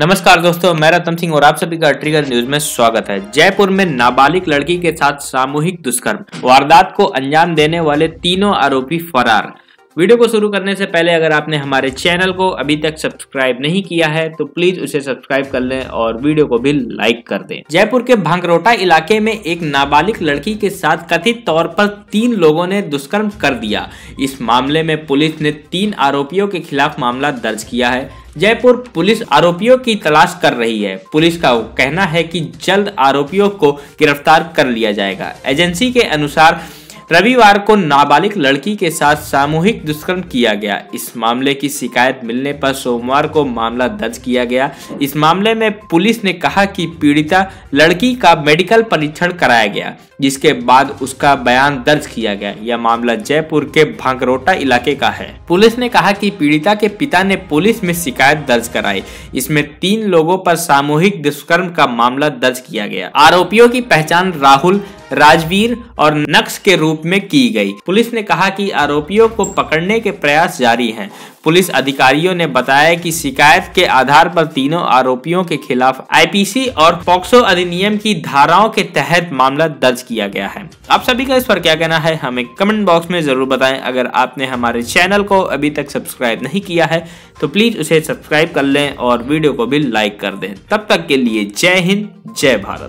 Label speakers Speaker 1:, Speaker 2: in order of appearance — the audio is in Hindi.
Speaker 1: नमस्कार दोस्तों मैं रतन सिंह और आप सभी का ट्रिगर न्यूज में स्वागत है जयपुर में नाबालिग लड़की के साथ सामूहिक दुष्कर्म वारदात को अंजाम देने वाले तीनों आरोपी फरार वीडियो को शुरू करने से पहले अगर आपने हमारे चैनल को अभी तक सब्सक्राइब नहीं किया है तो प्लीज उसे सब्सक्राइब कर लें और वीडियो को भी लाइक कर दें जयपुर के भांगरोटा इलाके में एक नाबालिग लड़की के साथ कथित तौर पर तीन लोगों ने दुष्कर्म कर दिया इस मामले में पुलिस ने तीन आरोपियों के खिलाफ मामला दर्ज किया है जयपुर पुलिस आरोपियों की तलाश कर रही है पुलिस का कहना है कि जल्द आरोपियों को गिरफ्तार कर लिया जाएगा एजेंसी के अनुसार रविवार को नाबालिग लड़की के साथ सामूहिक दुष्कर्म किया गया इस मामले की शिकायत मिलने पर सोमवार को मामला दर्ज किया गया इस मामले में पुलिस ने कहा कि पीड़िता लड़की का मेडिकल परीक्षण कराया गया जिसके बाद उसका बयान दर्ज किया गया यह मामला जयपुर के भांगरोटा इलाके का है पुलिस ने कहा कि पीड़िता के पिता ने पुलिस में शिकायत दर्ज कराई इसमें तीन लोगों पर सामूहिक दुष्कर्म का मामला दर्ज किया गया आरोपियों की पहचान राहुल राजवीर और नक्स के रूप में की गई पुलिस ने कहा कि आरोपियों को पकड़ने के प्रयास जारी हैं पुलिस अधिकारियों ने बताया कि शिकायत के आधार पर तीनों आरोपियों के खिलाफ आईपीसी और पॉक्सो अधिनियम की धाराओं के तहत मामला दर्ज किया गया है आप सभी का इस पर क्या कहना है हमें कमेंट बॉक्स में जरूर बताएं अगर आपने हमारे चैनल को अभी तक सब्सक्राइब नहीं किया है तो प्लीज उसे सब्सक्राइब कर लें और वीडियो को भी लाइक कर दें तब तक के लिए जय हिंद जय भारत